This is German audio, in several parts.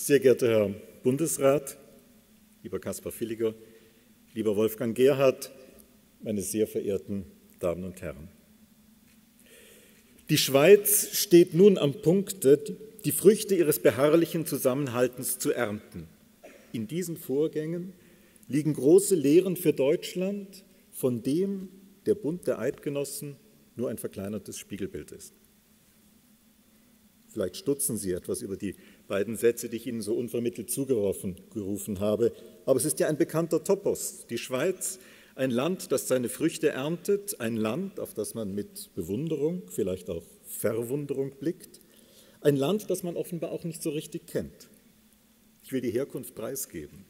Sehr geehrter Herr Bundesrat, lieber Kaspar Villiger, lieber Wolfgang Gerhard, meine sehr verehrten Damen und Herren. Die Schweiz steht nun am Punkte, die Früchte ihres beharrlichen Zusammenhaltens zu ernten. In diesen Vorgängen liegen große Lehren für Deutschland, von dem der Bund der Eidgenossen nur ein verkleinertes Spiegelbild ist. Vielleicht stutzen Sie etwas über die beiden Sätze, die ich Ihnen so unvermittelt zugeworfen gerufen habe. Aber es ist ja ein bekannter Topos. Die Schweiz, ein Land, das seine Früchte erntet, ein Land, auf das man mit Bewunderung, vielleicht auch Verwunderung blickt, ein Land, das man offenbar auch nicht so richtig kennt. Ich will die Herkunft preisgeben.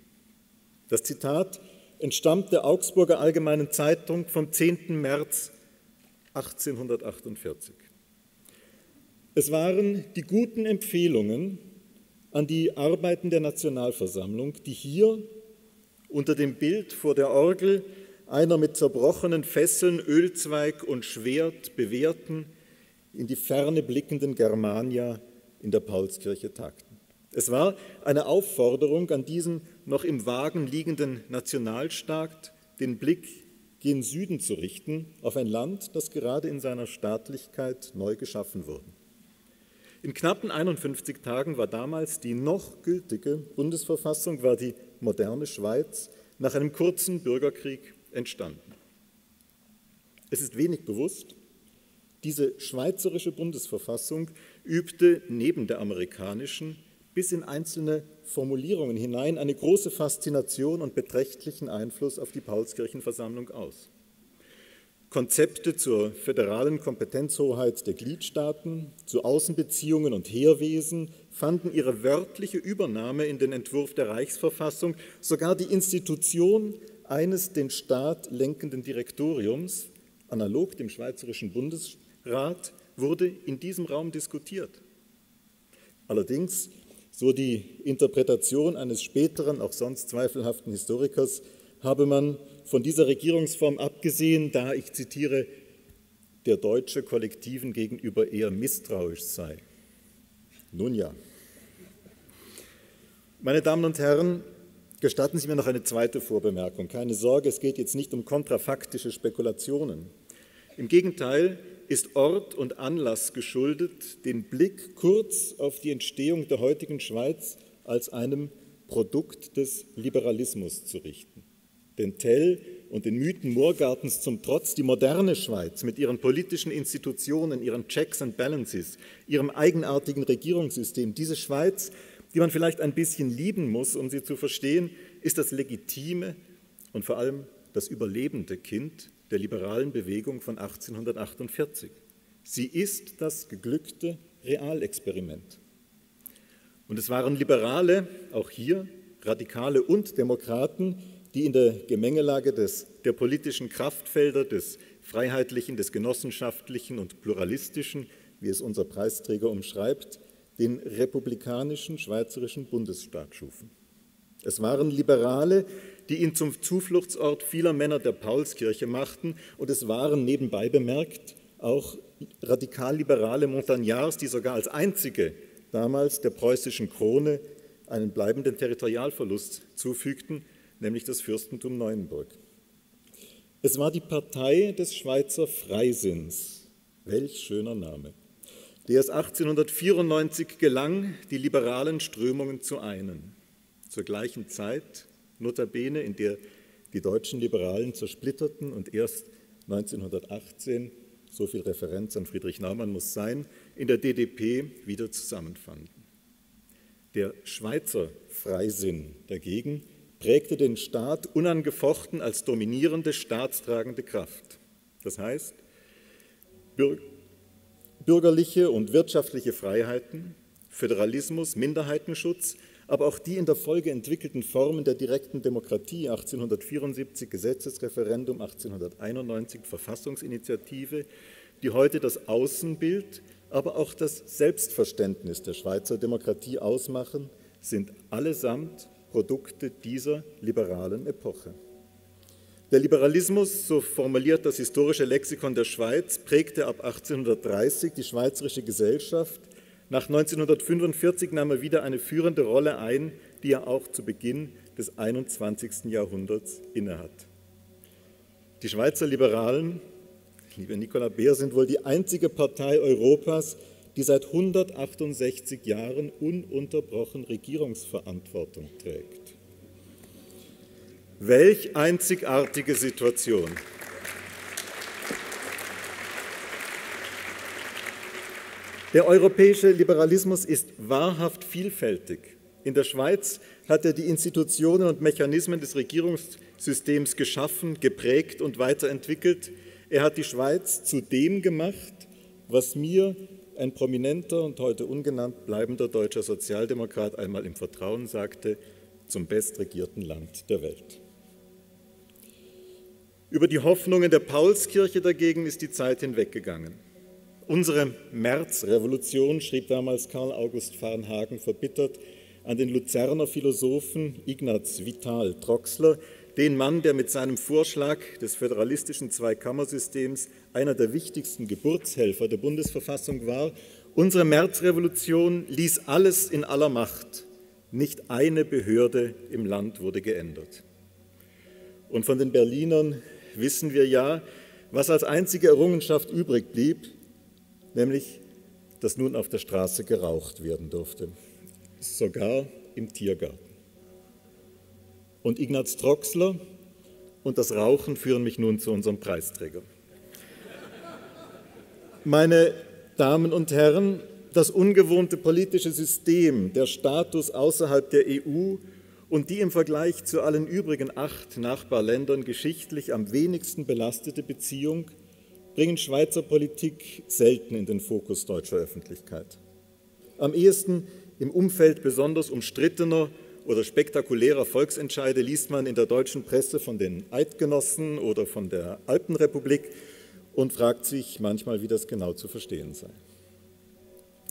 Das Zitat entstammt der Augsburger Allgemeinen Zeitung vom 10. März 1848. Es waren die guten Empfehlungen an die Arbeiten der Nationalversammlung, die hier unter dem Bild vor der Orgel einer mit zerbrochenen Fesseln, Ölzweig und Schwert bewährten, in die Ferne blickenden Germania in der Paulskirche tagten. Es war eine Aufforderung an diesen noch im Wagen liegenden Nationalstaat, den Blick gen Süden zu richten, auf ein Land, das gerade in seiner Staatlichkeit neu geschaffen wurde. In knappen 51 Tagen war damals die noch gültige Bundesverfassung, war die moderne Schweiz nach einem kurzen Bürgerkrieg entstanden. Es ist wenig bewusst, diese schweizerische Bundesverfassung übte neben der amerikanischen bis in einzelne Formulierungen hinein eine große Faszination und beträchtlichen Einfluss auf die Paulskirchenversammlung aus. Konzepte zur föderalen Kompetenzhoheit der Gliedstaaten, zu Außenbeziehungen und Heerwesen fanden ihre wörtliche Übernahme in den Entwurf der Reichsverfassung. Sogar die Institution eines den Staat lenkenden Direktoriums, analog dem Schweizerischen Bundesrat, wurde in diesem Raum diskutiert. Allerdings, so die Interpretation eines späteren, auch sonst zweifelhaften Historikers, habe man von dieser Regierungsform abgesehen, da, ich zitiere, der Deutsche Kollektiven gegenüber eher misstrauisch sei. Nun ja. Meine Damen und Herren, gestatten Sie mir noch eine zweite Vorbemerkung. Keine Sorge, es geht jetzt nicht um kontrafaktische Spekulationen. Im Gegenteil ist Ort und Anlass geschuldet, den Blick kurz auf die Entstehung der heutigen Schweiz als einem Produkt des Liberalismus zu richten den Tell und den Mythen Moorgartens zum Trotz die moderne Schweiz mit ihren politischen Institutionen, ihren Checks and Balances, ihrem eigenartigen Regierungssystem, diese Schweiz, die man vielleicht ein bisschen lieben muss, um sie zu verstehen, ist das legitime und vor allem das überlebende Kind der liberalen Bewegung von 1848. Sie ist das geglückte Realexperiment. Und es waren Liberale, auch hier, Radikale und Demokraten, die in der Gemengelage des, der politischen Kraftfelder des freiheitlichen, des genossenschaftlichen und pluralistischen, wie es unser Preisträger umschreibt, den republikanischen schweizerischen Bundesstaat schufen. Es waren Liberale, die ihn zum Zufluchtsort vieler Männer der Paulskirche machten, und es waren nebenbei bemerkt auch radikal-liberale Montagnards, die sogar als einzige damals der preußischen Krone einen bleibenden Territorialverlust zufügten, nämlich das Fürstentum Neuenburg. Es war die Partei des Schweizer Freisinns, welch schöner Name, der es 1894 gelang, die liberalen Strömungen zu einen. Zur gleichen Zeit, notabene, in der die deutschen Liberalen zersplitterten und erst 1918, so viel Referenz an Friedrich Naumann muss sein, in der DDP wieder zusammenfanden. Der Schweizer Freisinn dagegen prägte den Staat unangefochten als dominierende staatstragende Kraft. Das heißt, bürgerliche und wirtschaftliche Freiheiten, Föderalismus, Minderheitenschutz, aber auch die in der Folge entwickelten Formen der direkten Demokratie 1874 Gesetzesreferendum, 1891 Verfassungsinitiative, die heute das Außenbild, aber auch das Selbstverständnis der Schweizer Demokratie ausmachen, sind allesamt Produkte dieser liberalen Epoche. Der Liberalismus, so formuliert das historische Lexikon der Schweiz, prägte ab 1830 die schweizerische Gesellschaft Nach 1945 nahm er wieder eine führende Rolle ein, die er auch zu Beginn des 21. Jahrhunderts innehat. Die Schweizer Liberalen, liebe Nicola Beer, sind wohl die einzige Partei Europas, die seit 168 Jahren ununterbrochen Regierungsverantwortung trägt. Welch einzigartige Situation! Der europäische Liberalismus ist wahrhaft vielfältig. In der Schweiz hat er die Institutionen und Mechanismen des Regierungssystems geschaffen, geprägt und weiterentwickelt. Er hat die Schweiz zu dem gemacht, was mir ein prominenter und heute ungenannt bleibender deutscher Sozialdemokrat einmal im Vertrauen sagte, zum bestregierten Land der Welt. Über die Hoffnungen der Paulskirche dagegen ist die Zeit hinweggegangen. Unsere Märzrevolution, schrieb damals Karl August Farnhagen verbittert an den Luzerner Philosophen Ignaz Vital Troxler, den Mann, der mit seinem Vorschlag des föderalistischen Zweikammersystems einer der wichtigsten Geburtshelfer der Bundesverfassung war. Unsere Märzrevolution ließ alles in aller Macht. Nicht eine Behörde im Land wurde geändert. Und von den Berlinern wissen wir ja, was als einzige Errungenschaft übrig blieb, nämlich dass nun auf der Straße geraucht werden durfte, sogar im Tiergarten. Und Ignaz Troxler und das Rauchen führen mich nun zu unserem Preisträger. Meine Damen und Herren, das ungewohnte politische System, der Status außerhalb der EU und die im Vergleich zu allen übrigen acht Nachbarländern geschichtlich am wenigsten belastete Beziehung bringen Schweizer Politik selten in den Fokus deutscher Öffentlichkeit. Am ehesten im Umfeld besonders umstrittener oder spektakulärer Volksentscheide liest man in der deutschen Presse von den Eidgenossen oder von der Alpenrepublik und fragt sich manchmal, wie das genau zu verstehen sei.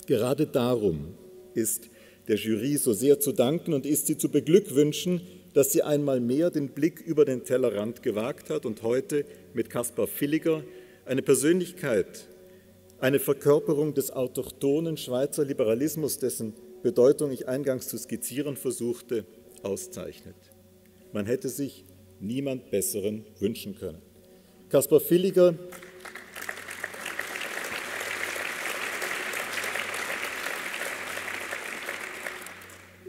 Gerade darum ist der Jury so sehr zu danken und ist sie zu beglückwünschen, dass sie einmal mehr den Blick über den Tellerrand gewagt hat und heute mit Kaspar Villiger eine Persönlichkeit, eine Verkörperung des autochthonen Schweizer Liberalismus, dessen Bedeutung ich eingangs zu skizzieren versuchte, auszeichnet. Man hätte sich niemand Besseren wünschen können. Kaspar Villiger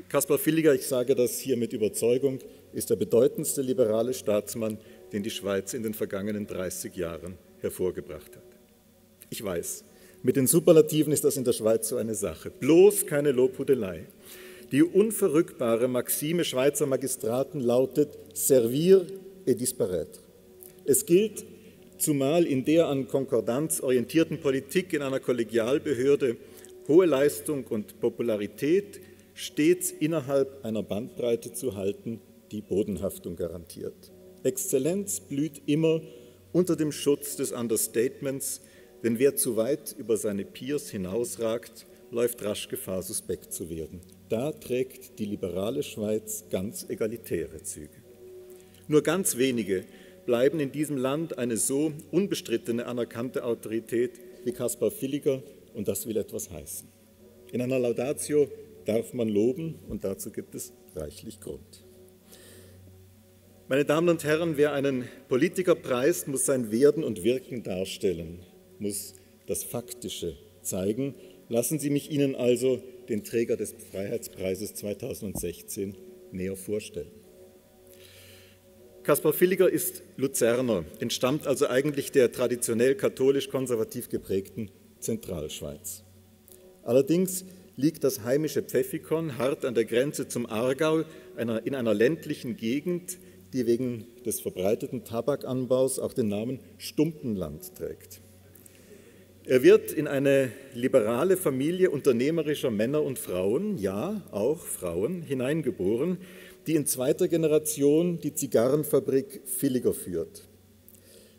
Kaspar Villiger, ich sage das hier mit Überzeugung, ist der bedeutendste liberale Staatsmann, den die Schweiz in den vergangenen 30 Jahren hervorgebracht hat. Ich weiß, mit den Superlativen ist das in der Schweiz so eine Sache. Bloß keine Lobhudelei. Die unverrückbare Maxime Schweizer Magistraten lautet servir et disparaître. Es gilt, zumal in der an Konkordanz orientierten Politik in einer Kollegialbehörde hohe Leistung und Popularität stets innerhalb einer Bandbreite zu halten, die Bodenhaftung garantiert. Exzellenz blüht immer unter dem Schutz des Understatements, denn wer zu weit über seine Peers hinausragt, läuft rasch Gefahr, suspekt zu werden. Da trägt die liberale Schweiz ganz egalitäre Züge. Nur ganz wenige bleiben in diesem Land eine so unbestrittene, anerkannte Autorität wie Kaspar Villiger und das will etwas heißen. In einer Laudatio darf man loben und dazu gibt es reichlich Grund. Meine Damen und Herren, wer einen Politiker preist, muss sein Werden und Wirken darstellen, muss das Faktische zeigen. Lassen Sie mich Ihnen also den Träger des Freiheitspreises 2016 näher vorstellen. Kaspar Villiger ist Luzerner, entstammt also eigentlich der traditionell katholisch-konservativ geprägten Zentralschweiz. Allerdings liegt das heimische Pfeffikon hart an der Grenze zum Aargau, in einer ländlichen Gegend, die wegen des verbreiteten Tabakanbaus auch den Namen Stumpenland trägt. Er wird in eine liberale Familie unternehmerischer Männer und Frauen, ja auch Frauen, hineingeboren, die in zweiter Generation die Zigarrenfabrik Villiger führt.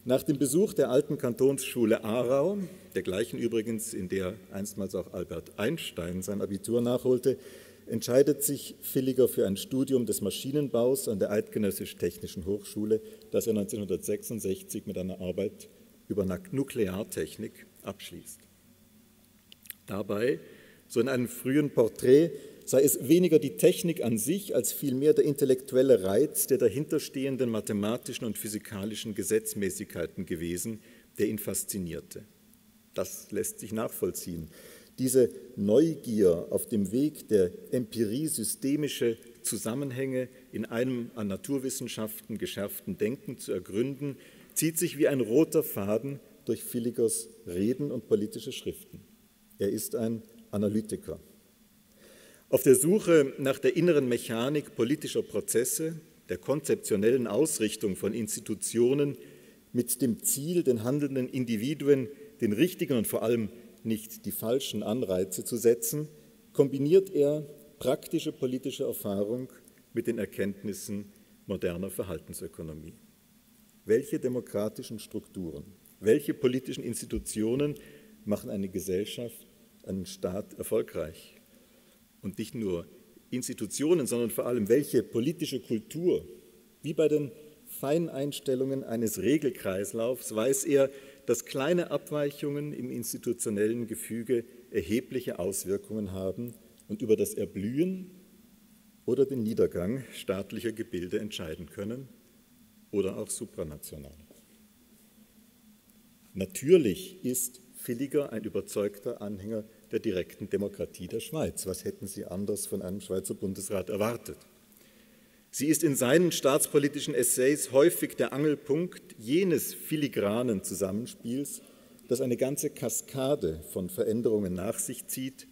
Nach dem Besuch der alten Kantonsschule Aarau, der gleichen übrigens, in der einstmals auch Albert Einstein sein Abitur nachholte, entscheidet sich Villiger für ein Studium des Maschinenbaus an der Eidgenössisch-Technischen Hochschule, das er 1966 mit einer Arbeit über Nukleartechnik abschließt. Dabei So in einem frühen Porträt sei es weniger die Technik an sich als vielmehr der intellektuelle Reiz der dahinterstehenden mathematischen und physikalischen Gesetzmäßigkeiten gewesen, der ihn faszinierte. Das lässt sich nachvollziehen. Diese Neugier auf dem Weg der Empirie systemische Zusammenhänge in einem an Naturwissenschaften geschärften Denken zu ergründen, zieht sich wie ein roter Faden durch Villigers Reden und politische Schriften. Er ist ein Analytiker. Auf der Suche nach der inneren Mechanik politischer Prozesse, der konzeptionellen Ausrichtung von Institutionen mit dem Ziel, den handelnden Individuen den richtigen und vor allem nicht die falschen Anreize zu setzen, kombiniert er praktische politische Erfahrung mit den Erkenntnissen moderner Verhaltensökonomie. Welche demokratischen Strukturen, welche politischen Institutionen machen eine Gesellschaft, einen Staat erfolgreich? Und nicht nur Institutionen, sondern vor allem welche politische Kultur, wie bei den Feineinstellungen eines Regelkreislaufs, weiß er, dass kleine Abweichungen im institutionellen Gefüge erhebliche Auswirkungen haben und über das Erblühen oder den Niedergang staatlicher Gebilde entscheiden können oder auch supranational. Natürlich ist Villiger ein überzeugter Anhänger der direkten Demokratie der Schweiz. Was hätten Sie anders von einem Schweizer Bundesrat erwartet? Sie ist in seinen staatspolitischen Essays häufig der Angelpunkt jenes filigranen Zusammenspiels, das eine ganze Kaskade von Veränderungen nach sich zieht,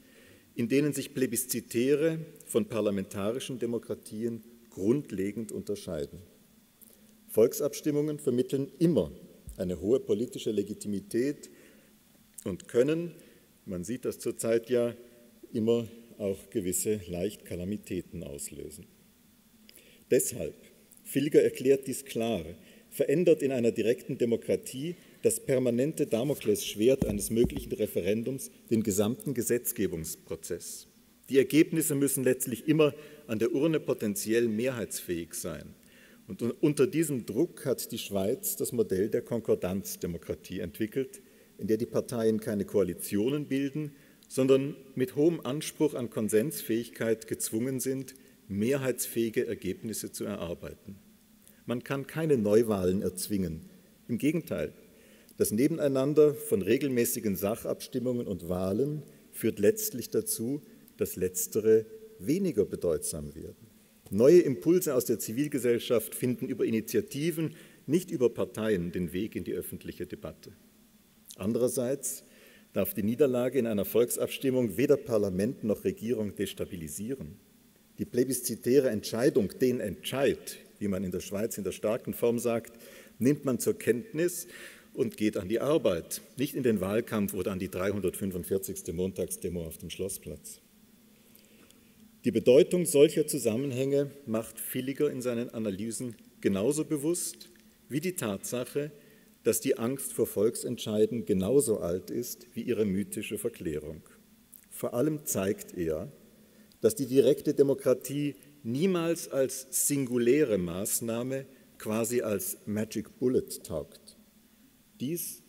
in denen sich plebiszitäre von parlamentarischen Demokratien grundlegend unterscheiden. Volksabstimmungen vermitteln immer eine hohe politische Legitimität und können, man sieht das zurzeit ja, immer auch gewisse leicht Kalamitäten auslösen. Deshalb, Filger erklärt dies klar, verändert in einer direkten Demokratie das permanente Damoklesschwert eines möglichen Referendums den gesamten Gesetzgebungsprozess. Die Ergebnisse müssen letztlich immer an der Urne potenziell mehrheitsfähig sein. Und unter diesem Druck hat die Schweiz das Modell der Konkordanzdemokratie entwickelt, in der die Parteien keine Koalitionen bilden, sondern mit hohem Anspruch an Konsensfähigkeit gezwungen sind, mehrheitsfähige Ergebnisse zu erarbeiten. Man kann keine Neuwahlen erzwingen. Im Gegenteil, das Nebeneinander von regelmäßigen Sachabstimmungen und Wahlen führt letztlich dazu, dass letztere weniger bedeutsam werden. Neue Impulse aus der Zivilgesellschaft finden über Initiativen, nicht über Parteien, den Weg in die öffentliche Debatte. Andererseits darf die Niederlage in einer Volksabstimmung weder Parlament noch Regierung destabilisieren die plebiszitäre Entscheidung, den Entscheid, wie man in der Schweiz in der starken Form sagt, nimmt man zur Kenntnis und geht an die Arbeit, nicht in den Wahlkampf oder an die 345. Montagsdemo auf dem Schlossplatz. Die Bedeutung solcher Zusammenhänge macht Villiger in seinen Analysen genauso bewusst wie die Tatsache, dass die Angst vor Volksentscheiden genauso alt ist wie ihre mythische Verklärung. Vor allem zeigt er, dass die direkte Demokratie niemals als singuläre Maßnahme, quasi als Magic Bullet taugt. Dies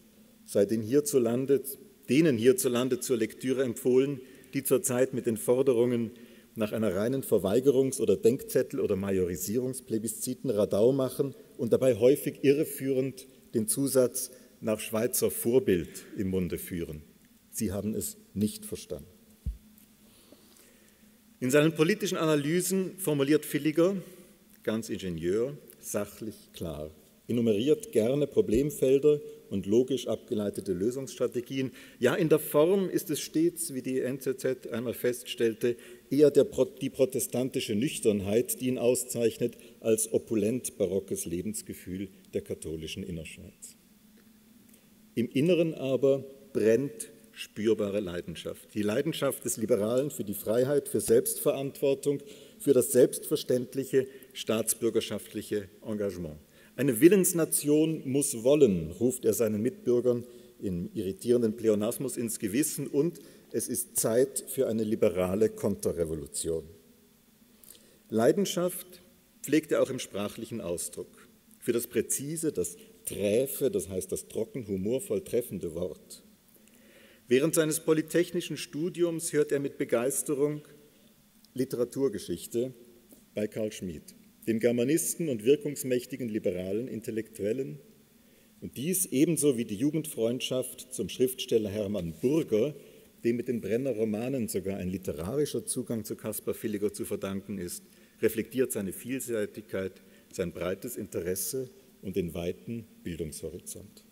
sei den hierzulande, denen hierzulande zur Lektüre empfohlen, die zurzeit mit den Forderungen nach einer reinen Verweigerungs- oder Denkzettel- oder Majorisierungsplebisciten Radau machen und dabei häufig irreführend den Zusatz nach Schweizer Vorbild im Munde führen. Sie haben es nicht verstanden. In seinen politischen Analysen formuliert Villiger, ganz Ingenieur, sachlich klar, enumeriert gerne Problemfelder und logisch abgeleitete Lösungsstrategien. Ja, in der Form ist es stets, wie die NZZ einmal feststellte, eher der, die protestantische Nüchternheit, die ihn auszeichnet, als opulent barockes Lebensgefühl der katholischen Innerschweiz. Im Inneren aber brennt spürbare Leidenschaft. Die Leidenschaft des Liberalen für die Freiheit, für Selbstverantwortung, für das selbstverständliche staatsbürgerschaftliche Engagement. Eine Willensnation muss wollen, ruft er seinen Mitbürgern im irritierenden Pleonasmus ins Gewissen und es ist Zeit für eine liberale Konterrevolution. Leidenschaft pflegt er auch im sprachlichen Ausdruck. Für das präzise, das träfe, das heißt das trocken, humorvoll treffende Wort. Während seines polytechnischen Studiums hört er mit Begeisterung Literaturgeschichte bei Karl Schmid, dem Germanisten und wirkungsmächtigen liberalen Intellektuellen, und dies ebenso wie die Jugendfreundschaft zum Schriftsteller Hermann Burger, dem mit den Brenner Romanen sogar ein literarischer Zugang zu Caspar Villiger zu verdanken ist, reflektiert seine Vielseitigkeit, sein breites Interesse und den weiten Bildungshorizont.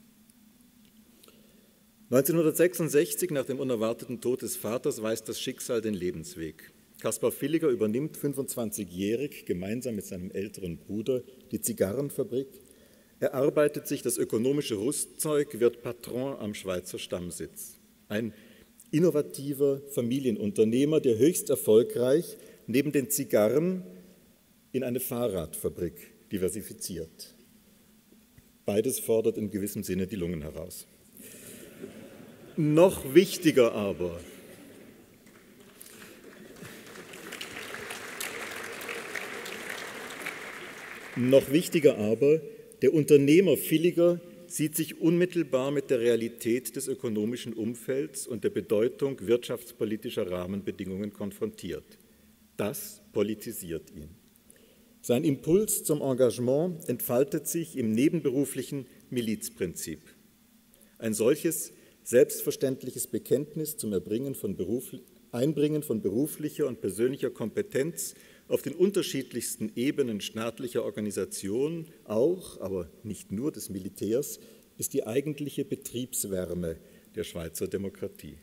1966, nach dem unerwarteten Tod des Vaters, weist das Schicksal den Lebensweg. Kaspar Villiger übernimmt 25-jährig gemeinsam mit seinem älteren Bruder die Zigarrenfabrik. Er arbeitet sich das ökonomische Rüstzeug, wird Patron am Schweizer Stammsitz. Ein innovativer Familienunternehmer, der höchst erfolgreich neben den Zigarren in eine Fahrradfabrik diversifiziert. Beides fordert in gewissem Sinne die Lungen heraus. Noch wichtiger aber, noch wichtiger aber, der Unternehmer Villiger sieht sich unmittelbar mit der Realität des ökonomischen Umfelds und der Bedeutung wirtschaftspolitischer Rahmenbedingungen konfrontiert. Das politisiert ihn. Sein Impuls zum Engagement entfaltet sich im nebenberuflichen Milizprinzip. Ein solches selbstverständliches Bekenntnis zum von Beruf, Einbringen von beruflicher und persönlicher Kompetenz auf den unterschiedlichsten Ebenen staatlicher Organisation, auch, aber nicht nur des Militärs, ist die eigentliche Betriebswärme der Schweizer Demokratie.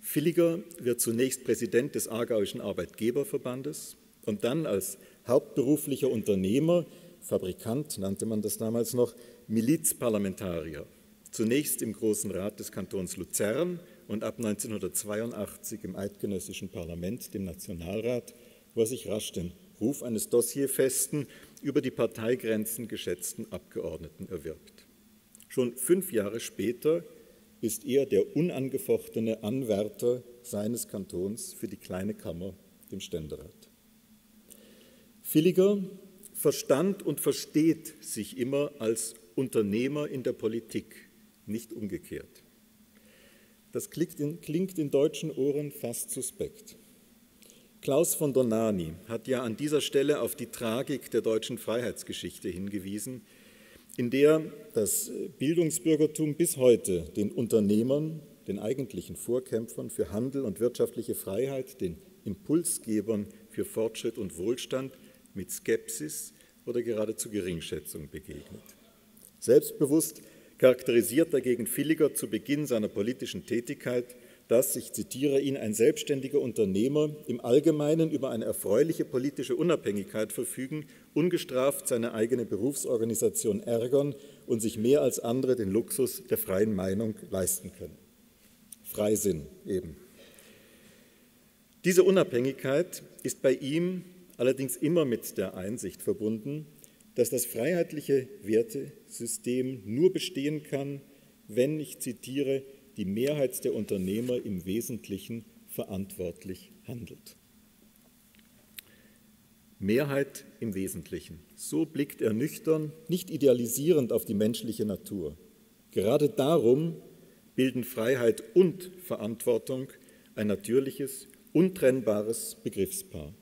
Villiger wird zunächst Präsident des Aargauischen Arbeitgeberverbandes und dann als hauptberuflicher Unternehmer, Fabrikant nannte man das damals noch, Milizparlamentarier. Zunächst im Großen Rat des Kantons Luzern und ab 1982 im Eidgenössischen Parlament, dem Nationalrat, wo er sich rasch den Ruf eines Dossierfesten, über die Parteigrenzen geschätzten Abgeordneten erwirbt. Schon fünf Jahre später ist er der unangefochtene Anwärter seines Kantons für die kleine Kammer, dem Ständerat. Villiger verstand und versteht sich immer als Unternehmer in der Politik nicht umgekehrt. Das klingt in, klingt in deutschen Ohren fast suspekt. Klaus von Donani hat ja an dieser Stelle auf die Tragik der deutschen Freiheitsgeschichte hingewiesen, in der das Bildungsbürgertum bis heute den Unternehmern, den eigentlichen Vorkämpfern für Handel und wirtschaftliche Freiheit, den Impulsgebern für Fortschritt und Wohlstand mit Skepsis oder geradezu Geringschätzung begegnet. Selbstbewusst charakterisiert dagegen Villiger zu Beginn seiner politischen Tätigkeit, dass, ich zitiere ihn, ein selbstständiger Unternehmer im Allgemeinen über eine erfreuliche politische Unabhängigkeit verfügen, ungestraft seine eigene Berufsorganisation ärgern und sich mehr als andere den Luxus der freien Meinung leisten können. Freisinn eben. Diese Unabhängigkeit ist bei ihm allerdings immer mit der Einsicht verbunden, dass das freiheitliche Wertesystem nur bestehen kann, wenn, ich zitiere, die Mehrheit der Unternehmer im Wesentlichen verantwortlich handelt. Mehrheit im Wesentlichen. So blickt er nüchtern, nicht idealisierend auf die menschliche Natur. Gerade darum bilden Freiheit und Verantwortung ein natürliches, untrennbares Begriffspaar.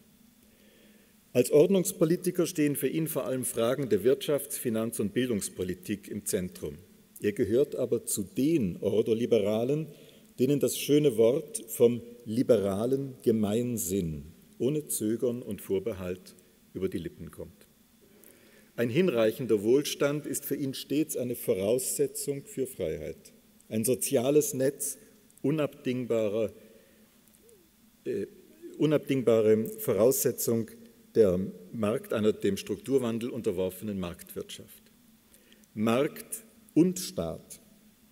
Als Ordnungspolitiker stehen für ihn vor allem Fragen der Wirtschafts-, Finanz- und Bildungspolitik im Zentrum. Er gehört aber zu den Ordoliberalen, denen das schöne Wort vom liberalen Gemeinsinn ohne Zögern und Vorbehalt über die Lippen kommt. Ein hinreichender Wohlstand ist für ihn stets eine Voraussetzung für Freiheit. Ein soziales Netz unabdingbare, äh, unabdingbare Voraussetzung der Markt einer dem Strukturwandel unterworfenen Marktwirtschaft. Markt und Staat,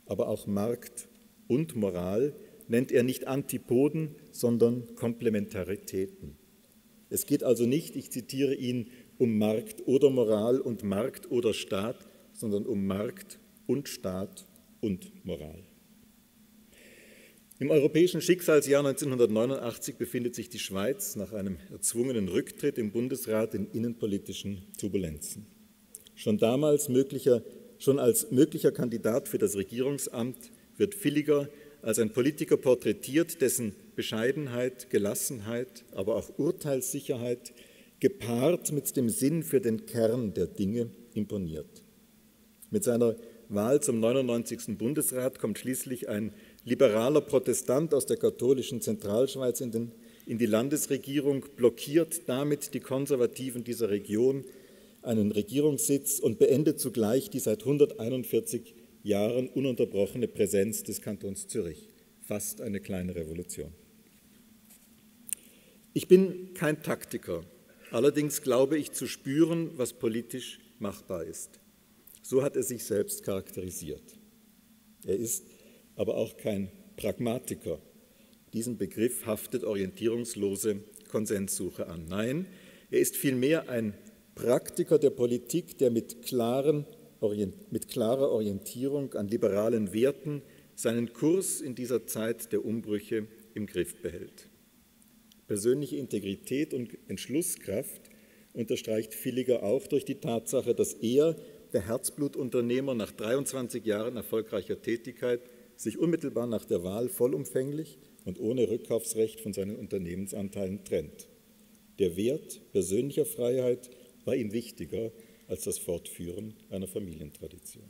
aber auch Markt und Moral nennt er nicht Antipoden, sondern Komplementaritäten. Es geht also nicht, ich zitiere ihn, um Markt oder Moral und Markt oder Staat, sondern um Markt und Staat und Moral. Im europäischen Schicksalsjahr 1989 befindet sich die Schweiz nach einem erzwungenen Rücktritt im Bundesrat in innenpolitischen Turbulenzen. Schon damals möglicher, schon als möglicher Kandidat für das Regierungsamt wird Villiger als ein Politiker porträtiert, dessen Bescheidenheit, Gelassenheit, aber auch Urteilssicherheit gepaart mit dem Sinn für den Kern der Dinge imponiert. Mit seiner Wahl zum 99. Bundesrat kommt schließlich ein liberaler Protestant aus der katholischen Zentralschweiz in, den, in die Landesregierung, blockiert damit die Konservativen dieser Region einen Regierungssitz und beendet zugleich die seit 141 Jahren ununterbrochene Präsenz des Kantons Zürich. Fast eine kleine Revolution. Ich bin kein Taktiker, allerdings glaube ich zu spüren, was politisch machbar ist. So hat er sich selbst charakterisiert. Er ist aber auch kein Pragmatiker. Diesem Begriff haftet orientierungslose Konsenssuche an. Nein, er ist vielmehr ein Praktiker der Politik, der mit, klaren, mit klarer Orientierung an liberalen Werten seinen Kurs in dieser Zeit der Umbrüche im Griff behält. Persönliche Integrität und Entschlusskraft unterstreicht Villiger auch durch die Tatsache, dass er, der Herzblutunternehmer, nach 23 Jahren erfolgreicher Tätigkeit sich unmittelbar nach der Wahl vollumfänglich und ohne Rückkaufsrecht von seinen Unternehmensanteilen trennt. Der Wert persönlicher Freiheit war ihm wichtiger als das Fortführen einer Familientradition.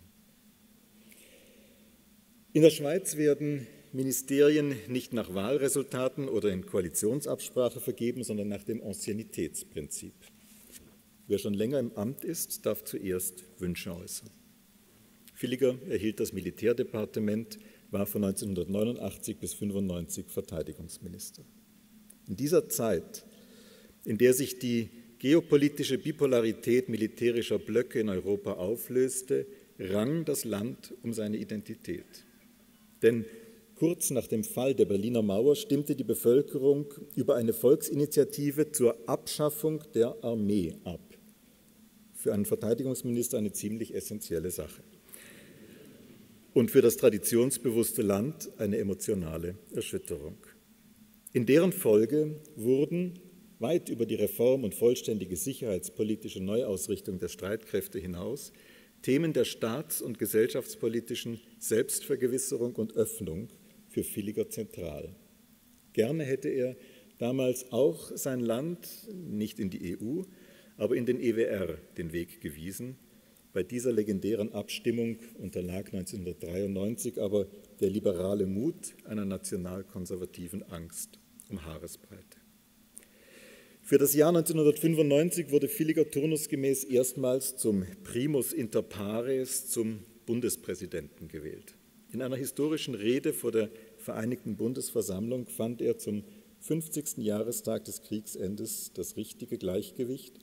In der Schweiz werden Ministerien nicht nach Wahlresultaten oder in Koalitionsabsprache vergeben, sondern nach dem Anciennitätsprinzip. Wer schon länger im Amt ist, darf zuerst Wünsche äußern. Villiger erhielt das Militärdepartement war von 1989 bis 1995 Verteidigungsminister. In dieser Zeit, in der sich die geopolitische Bipolarität militärischer Blöcke in Europa auflöste, rang das Land um seine Identität. Denn kurz nach dem Fall der Berliner Mauer stimmte die Bevölkerung über eine Volksinitiative zur Abschaffung der Armee ab. Für einen Verteidigungsminister eine ziemlich essentielle Sache und für das traditionsbewusste Land eine emotionale Erschütterung. In deren Folge wurden weit über die Reform und vollständige sicherheitspolitische Neuausrichtung der Streitkräfte hinaus Themen der staats- und gesellschaftspolitischen Selbstvergewisserung und Öffnung für Villiger zentral. Gerne hätte er damals auch sein Land nicht in die EU, aber in den EWR den Weg gewiesen, bei dieser legendären Abstimmung unterlag 1993 aber der liberale Mut einer nationalkonservativen Angst um Haaresbreite. Für das Jahr 1995 wurde Villiger turnusgemäß erstmals zum Primus inter pares, zum Bundespräsidenten gewählt. In einer historischen Rede vor der Vereinigten Bundesversammlung fand er zum 50. Jahrestag des Kriegsendes das richtige Gleichgewicht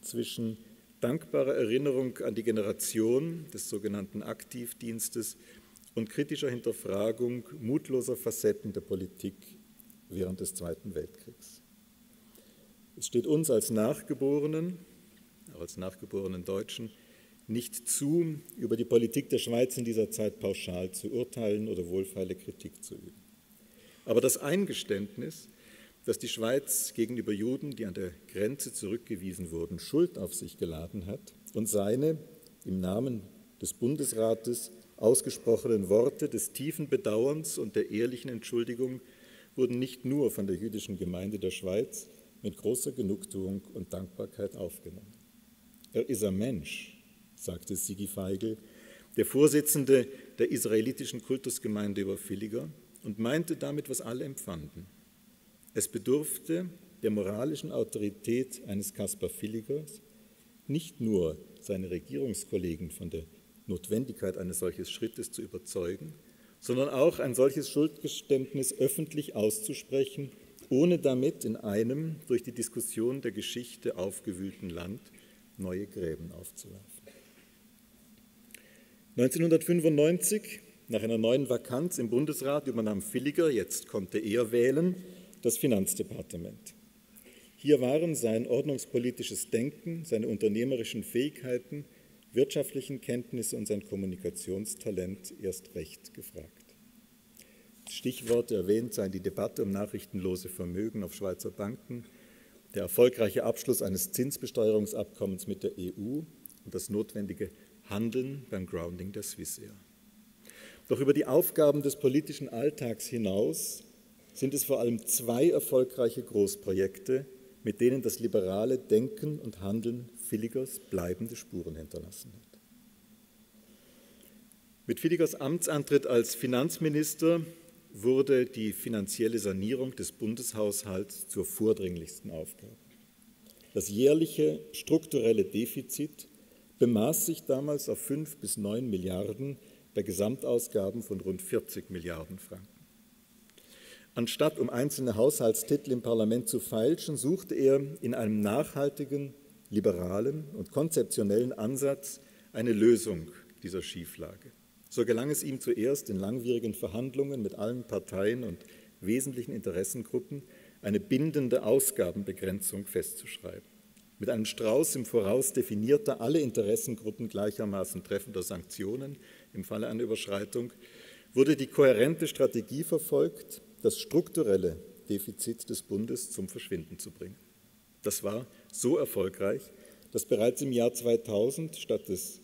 zwischen dankbare Erinnerung an die Generation des sogenannten Aktivdienstes und kritischer Hinterfragung mutloser Facetten der Politik während des Zweiten Weltkriegs. Es steht uns als Nachgeborenen, auch als nachgeborenen Deutschen, nicht zu, über die Politik der Schweiz in dieser Zeit pauschal zu urteilen oder wohlfeile Kritik zu üben. Aber das Eingeständnis, dass die Schweiz gegenüber Juden, die an der Grenze zurückgewiesen wurden, Schuld auf sich geladen hat und seine im Namen des Bundesrates ausgesprochenen Worte des tiefen Bedauerns und der ehrlichen Entschuldigung wurden nicht nur von der jüdischen Gemeinde der Schweiz mit großer Genugtuung und Dankbarkeit aufgenommen. Er ist ein Mensch, sagte Sigi Feigl, der Vorsitzende der israelitischen Kultusgemeinde über Villiger, und meinte damit, was alle empfanden. Es bedurfte der moralischen Autorität eines Kaspar Villigers, nicht nur seine Regierungskollegen von der Notwendigkeit eines solchen Schrittes zu überzeugen, sondern auch ein solches Schuldgeständnis öffentlich auszusprechen, ohne damit in einem durch die Diskussion der Geschichte aufgewühlten Land neue Gräben aufzuwerfen. 1995, nach einer neuen Vakanz im Bundesrat, übernahm Villiger, jetzt konnte er wählen, das Finanzdepartement. Hier waren sein ordnungspolitisches Denken, seine unternehmerischen Fähigkeiten, wirtschaftlichen Kenntnisse und sein Kommunikationstalent erst recht gefragt. Stichworte erwähnt seien die Debatte um nachrichtenlose Vermögen auf Schweizer Banken, der erfolgreiche Abschluss eines Zinsbesteuerungsabkommens mit der EU und das notwendige Handeln beim Grounding der Swissair. Doch über die Aufgaben des politischen Alltags hinaus sind es vor allem zwei erfolgreiche Großprojekte, mit denen das liberale Denken und Handeln Villigers bleibende Spuren hinterlassen hat. Mit Villigers Amtsantritt als Finanzminister wurde die finanzielle Sanierung des Bundeshaushalts zur vordringlichsten Aufgabe. Das jährliche strukturelle Defizit bemaß sich damals auf 5 bis 9 Milliarden bei Gesamtausgaben von rund 40 Milliarden Franken. Anstatt um einzelne Haushaltstitel im Parlament zu feilschen, suchte er in einem nachhaltigen, liberalen und konzeptionellen Ansatz eine Lösung dieser Schieflage. So gelang es ihm zuerst in langwierigen Verhandlungen mit allen Parteien und wesentlichen Interessengruppen, eine bindende Ausgabenbegrenzung festzuschreiben. Mit einem Strauß im Voraus definierter, alle Interessengruppen gleichermaßen treffender Sanktionen im Falle einer Überschreitung wurde die kohärente Strategie verfolgt, das strukturelle Defizit des Bundes zum Verschwinden zu bringen. Das war so erfolgreich, dass bereits im Jahr 2000 statt des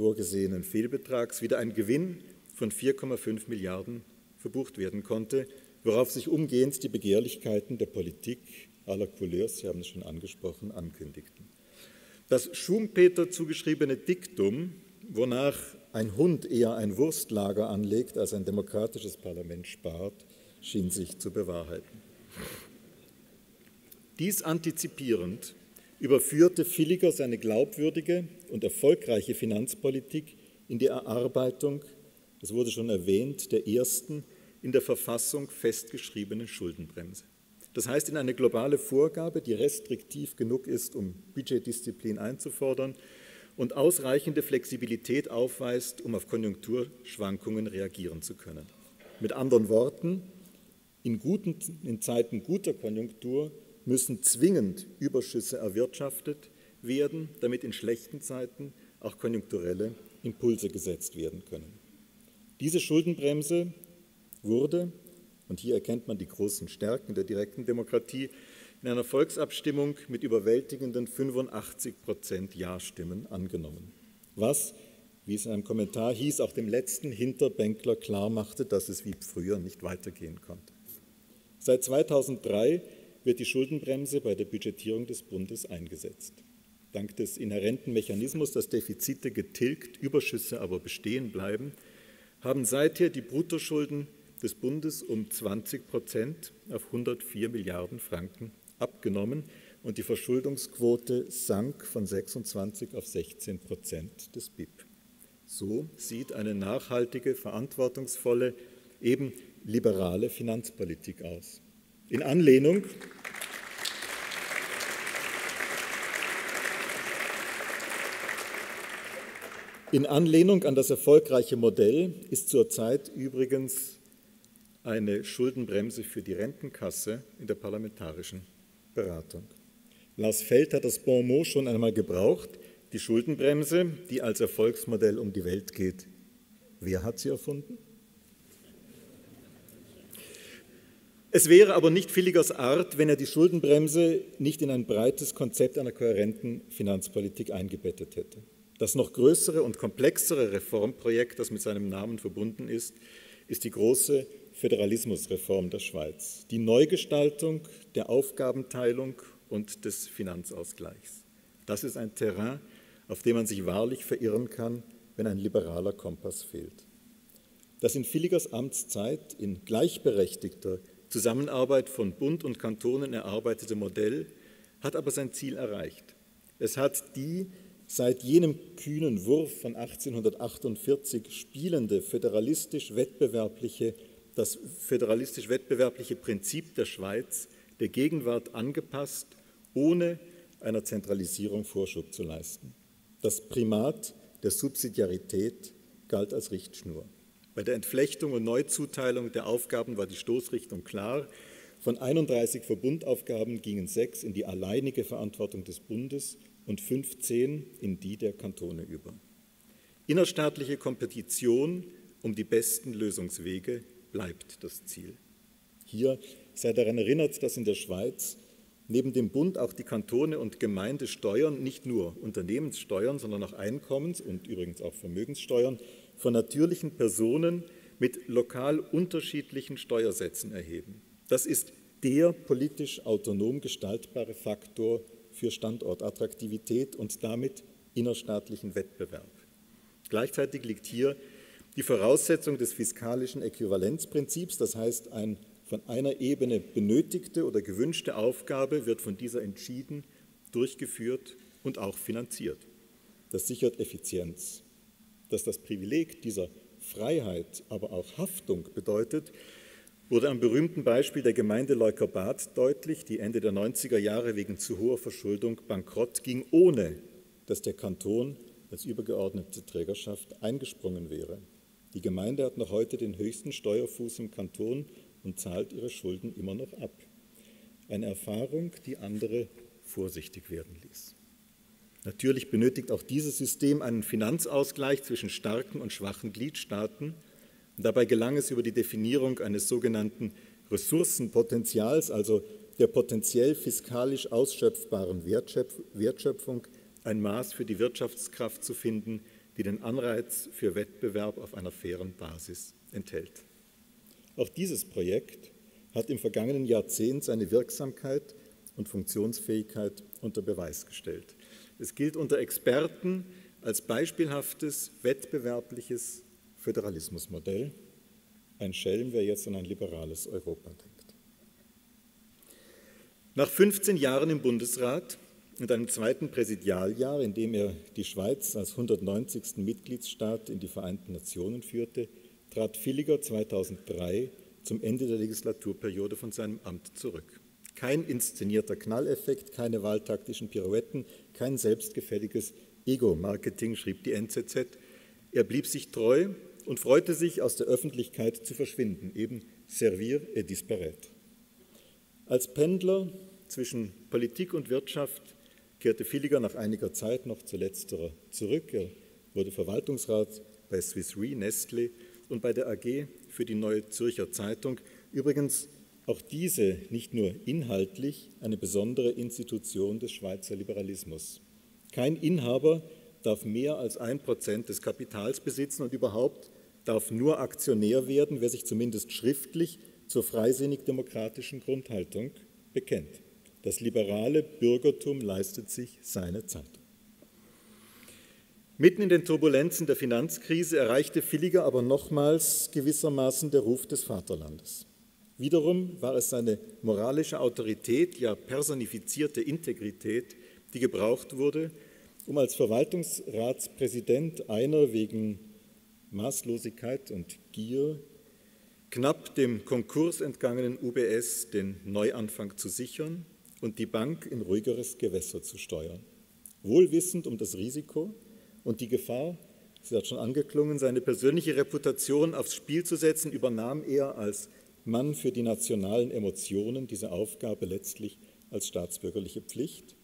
vorgesehenen Fehlbetrags wieder ein Gewinn von 4,5 Milliarden verbucht werden konnte, worauf sich umgehend die Begehrlichkeiten der Politik aller Couleurs, Sie haben es schon angesprochen, ankündigten. Das Schumpeter zugeschriebene Diktum, wonach ein Hund eher ein Wurstlager anlegt, als ein demokratisches Parlament spart, schien sich zu bewahrheiten. Dies antizipierend überführte Villiger seine glaubwürdige und erfolgreiche Finanzpolitik in die Erarbeitung, es wurde schon erwähnt, der ersten in der Verfassung festgeschriebenen Schuldenbremse. Das heißt, in eine globale Vorgabe, die restriktiv genug ist, um Budgetdisziplin einzufordern und ausreichende Flexibilität aufweist, um auf Konjunkturschwankungen reagieren zu können. Mit anderen Worten, in, guten, in Zeiten guter Konjunktur müssen zwingend Überschüsse erwirtschaftet werden, damit in schlechten Zeiten auch konjunkturelle Impulse gesetzt werden können. Diese Schuldenbremse wurde, und hier erkennt man die großen Stärken der direkten Demokratie, in einer Volksabstimmung mit überwältigenden 85 Prozent Ja-Stimmen angenommen. Was, wie es in einem Kommentar hieß, auch dem letzten Hinterbänkler klarmachte, dass es wie früher nicht weitergehen konnte. Seit 2003 wird die Schuldenbremse bei der Budgetierung des Bundes eingesetzt. Dank des inhärenten Mechanismus, dass Defizite getilgt, Überschüsse aber bestehen bleiben, haben seither die Bruttoschulden des Bundes um 20 Prozent auf 104 Milliarden Franken abgenommen und die Verschuldungsquote sank von 26 auf 16 Prozent des BIP. So sieht eine nachhaltige, verantwortungsvolle, eben liberale Finanzpolitik aus. In Anlehnung In Anlehnung an das erfolgreiche Modell ist zurzeit übrigens eine Schuldenbremse für die Rentenkasse in der parlamentarischen Beratung. Lars Feld hat das Bon mot schon einmal gebraucht, die Schuldenbremse, die als Erfolgsmodell um die Welt geht. Wer hat sie erfunden? Es wäre aber nicht Villigers Art, wenn er die Schuldenbremse nicht in ein breites Konzept einer kohärenten Finanzpolitik eingebettet hätte. Das noch größere und komplexere Reformprojekt, das mit seinem Namen verbunden ist, ist die große Föderalismusreform der Schweiz, die Neugestaltung der Aufgabenteilung und des Finanzausgleichs. Das ist ein Terrain, auf dem man sich wahrlich verirren kann, wenn ein liberaler Kompass fehlt. Das in Villigers Amtszeit in gleichberechtigter Zusammenarbeit von Bund und Kantonen erarbeitete Modell hat aber sein Ziel erreicht. Es hat die seit jenem kühnen Wurf von 1848 spielende föderalistisch-wettbewerbliche, das föderalistisch-wettbewerbliche Prinzip der Schweiz der Gegenwart angepasst, ohne einer Zentralisierung Vorschub zu leisten. Das Primat der Subsidiarität galt als Richtschnur. Bei der Entflechtung und Neuzuteilung der Aufgaben war die Stoßrichtung klar. Von 31 Verbundaufgaben gingen sechs in die alleinige Verantwortung des Bundes und 15 in die der Kantone über. Innerstaatliche Kompetition um die besten Lösungswege bleibt das Ziel. Hier sei daran erinnert, dass in der Schweiz neben dem Bund auch die Kantone und Gemeindesteuern, nicht nur Unternehmenssteuern, sondern auch Einkommens- und übrigens auch Vermögenssteuern von natürlichen Personen mit lokal unterschiedlichen Steuersätzen erheben. Das ist der politisch autonom gestaltbare Faktor für Standortattraktivität und damit innerstaatlichen Wettbewerb. Gleichzeitig liegt hier die Voraussetzung des fiskalischen Äquivalenzprinzips, das heißt, ein von einer Ebene benötigte oder gewünschte Aufgabe wird von dieser entschieden, durchgeführt und auch finanziert. Das sichert Effizienz. Dass das Privileg dieser Freiheit aber auch Haftung bedeutet, wurde am berühmten Beispiel der Gemeinde Leukerbad deutlich, die Ende der 90er Jahre wegen zu hoher Verschuldung bankrott ging, ohne dass der Kanton als übergeordnete Trägerschaft eingesprungen wäre. Die Gemeinde hat noch heute den höchsten Steuerfuß im Kanton und zahlt ihre Schulden immer noch ab. Eine Erfahrung, die andere vorsichtig werden ließ. Natürlich benötigt auch dieses System einen Finanzausgleich zwischen starken und schwachen Gliedstaaten. Und dabei gelang es über die Definierung eines sogenannten Ressourcenpotenzials, also der potenziell fiskalisch ausschöpfbaren Wertschöpfung, ein Maß für die Wirtschaftskraft zu finden, die den Anreiz für Wettbewerb auf einer fairen Basis enthält. Auch dieses Projekt hat im vergangenen Jahrzehnt seine Wirksamkeit und Funktionsfähigkeit unter Beweis gestellt. Es gilt unter Experten als beispielhaftes wettbewerbliches Föderalismusmodell. Ein Schelm, wer jetzt an ein liberales Europa denkt. Nach 15 Jahren im Bundesrat und einem zweiten Präsidialjahr, in dem er die Schweiz als 190. Mitgliedsstaat in die Vereinten Nationen führte, trat Villiger 2003 zum Ende der Legislaturperiode von seinem Amt zurück. Kein inszenierter Knalleffekt, keine wahltaktischen Pirouetten, kein selbstgefälliges Ego-Marketing, schrieb die NZZ. Er blieb sich treu und freute sich, aus der Öffentlichkeit zu verschwinden, eben servir et disparaître. Als Pendler zwischen Politik und Wirtschaft kehrte Villiger nach einiger Zeit noch zu letzterer zurück. Er wurde Verwaltungsrat bei Swiss Re, Nestle und bei der AG für die Neue Zürcher Zeitung. Übrigens auch diese nicht nur inhaltlich eine besondere Institution des Schweizer Liberalismus. Kein Inhaber darf mehr als ein Prozent des Kapitals besitzen und überhaupt darf nur Aktionär werden, wer sich zumindest schriftlich zur freisinnig-demokratischen Grundhaltung bekennt. Das liberale Bürgertum leistet sich seine Zeit. Mitten in den Turbulenzen der Finanzkrise erreichte Villiger aber nochmals gewissermaßen der Ruf des Vaterlandes. Wiederum war es seine moralische Autorität, ja personifizierte Integrität, die gebraucht wurde, um als Verwaltungsratspräsident einer wegen Maßlosigkeit und Gier knapp dem Konkurs entgangenen UBS den Neuanfang zu sichern und die Bank in ruhigeres Gewässer zu steuern. Wohlwissend um das Risiko und die Gefahr, sie hat schon angeklungen, seine persönliche Reputation aufs Spiel zu setzen, übernahm er als Mann für die nationalen Emotionen diese Aufgabe letztlich als staatsbürgerliche Pflicht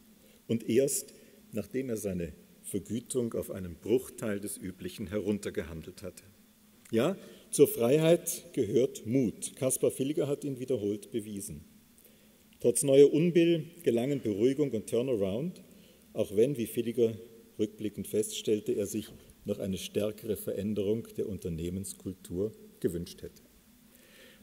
und erst nachdem er seine Vergütung auf einen Bruchteil des Üblichen heruntergehandelt hatte. Ja, zur Freiheit gehört Mut. Kaspar Filger hat ihn wiederholt bewiesen. Trotz neuer Unbill gelangen Beruhigung und Turnaround, auch wenn, wie Filliger rückblickend feststellte, er sich noch eine stärkere Veränderung der Unternehmenskultur gewünscht hätte.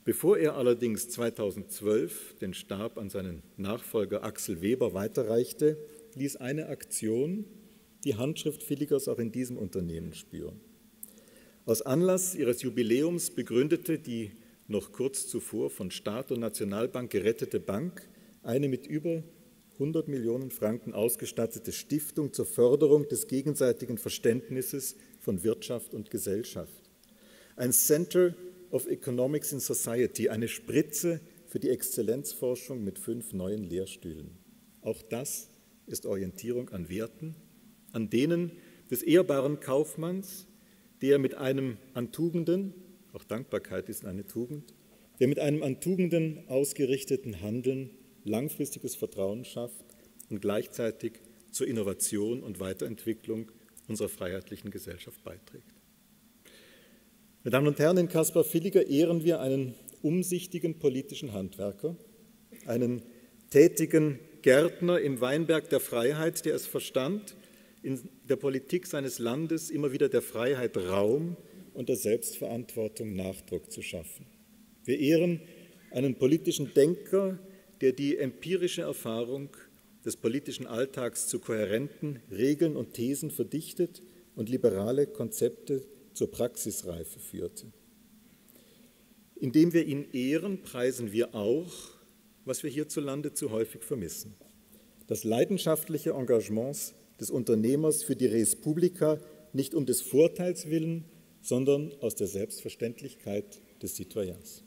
Bevor er allerdings 2012 den Stab an seinen Nachfolger Axel Weber weiterreichte, ließ eine Aktion die Handschrift Villigers auch in diesem Unternehmen spüren. Aus Anlass ihres Jubiläums begründete die noch kurz zuvor von Staat und Nationalbank gerettete Bank eine mit über 100 Millionen Franken ausgestattete Stiftung zur Förderung des gegenseitigen Verständnisses von Wirtschaft und Gesellschaft. Ein Center of Economics in Society, eine Spritze für die Exzellenzforschung mit fünf neuen Lehrstühlen. Auch das ist Orientierung an Werten, an denen des ehrbaren Kaufmanns, der mit einem an Tugenden, auch Dankbarkeit ist eine Tugend, der mit einem an Tugenden ausgerichteten Handeln langfristiges Vertrauen schafft und gleichzeitig zur Innovation und Weiterentwicklung unserer freiheitlichen Gesellschaft beiträgt. Meine Damen und Herren, in Kaspar Villiger ehren wir einen umsichtigen politischen Handwerker, einen tätigen Gärtner im Weinberg der Freiheit, der es verstand, in der Politik seines Landes immer wieder der Freiheit Raum und der Selbstverantwortung Nachdruck zu schaffen. Wir ehren einen politischen Denker, der die empirische Erfahrung des politischen Alltags zu kohärenten Regeln und Thesen verdichtet und liberale Konzepte zur Praxisreife führte. Indem wir ihn ehren, preisen wir auch, was wir hierzulande zu häufig vermissen. Das leidenschaftliche Engagement des Unternehmers für die Res Publica nicht um des Vorteils willen, sondern aus der Selbstverständlichkeit des Citoyens.